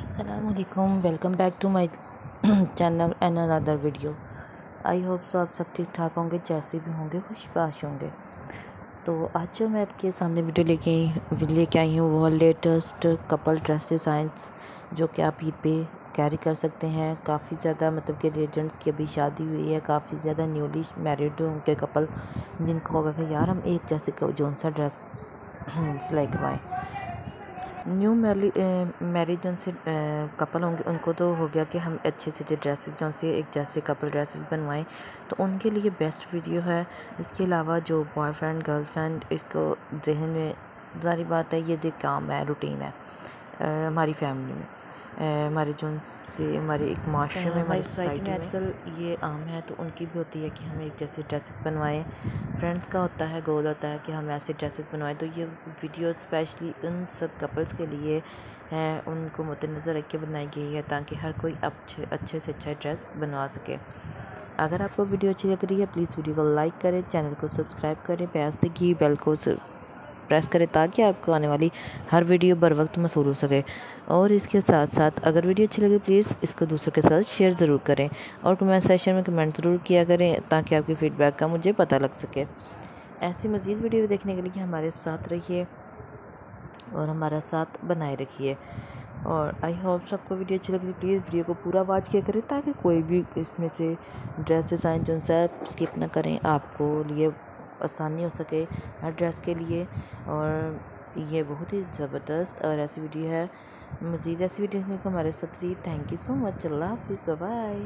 असलकुम welcome back to my channel an another video I hope so आप सब ठीक ठाक होंगे, जैसे भी होंगे, खुशबाश होंगे। तो आज जो मैं आपके सामने वीडियो लेके आई लेके आई हूँ, वो लेटेस्ट कपल ड्रेस डिज़ाइंस जो कि आप ईद पे कैरी कर सकते हैं। काफ़ी ज़्यादा मतलब कि लेजेंड्स की अभी शादी हुई है, काफ़ी ज़्यादा न्यूली मैरिड उनके कपल जिनको होगा कि यार हम एक जैसे जौन सा ड्रेस सिलाई करवाएँ न्यू मैरी मैरिज से कपल होंगे, उनको तो हो गया कि हम अच्छे से ड्रेसेस, जो से एक जैसे कपल ड्रेसेस बनवाएँ। तो उनके लिए बेस्ट वीडियो है। इसके अलावा जो बॉयफ्रेंड, गर्लफ्रेंड, इसको जहन में, जारी बात है, ये जो काम है, रूटीन है हमारी फैमिली में। हमारे जो से हमारे एक माशरे में हमारी सोसाइटी में आजकल ये आम है तो उनकी भी होती है कि हम एक जैसे ड्रेसेस बनवाएँ। फ्रेंड्स का होता है गोल होता है कि हम ऐसे ड्रेसेस बनवाएँ तो ये वीडियो स्पेशली उन सब कपल्स के लिए है उनको मद्देनज़र रख के बनाई गई है ताकि हर कोई अच्छे अच्छे से अच्छा ड्रेस बनवा सके। अगर आपको वीडियो अच्छी लग रही है प्लीज़ वीडियो को लाइक करें चैनल को सब्सक्राइब करें प्याज की बेल को प्रेस करें ताकि आपको आने वाली हर वीडियो बर वक्त मसूल हो सके। और इसके साथ साथ अगर वीडियो अच्छी लगे प्लीज़ इसको दूसरों के साथ शेयर ज़रूर करें और कमेंट सेशन में कमेंट ज़रूर किया करें ताकि आपके फीडबैक का मुझे पता लग सके। ऐसी मज़ीद वीडियो देखने के लिए हमारे साथ रहिए और हमारा साथ बनाए रखिए। और आई होप सबको वीडियो अच्छी लगी। प्लीज़ वीडियो को पूरा वाच किया करें ताकि कोई भी इसमें से ड्रेस डिज़ाइन जो है स्किप ना करें। आपको लिए आसानी हो सके हर ड्रेस के लिए। और ये बहुत ही ज़बरदस्त ऐसी वीडियो है। मज़ीद ऐसी वीडियो देखने को हमारे साथ थैंक यू सो मच अल्लाह हाफिज़। बाय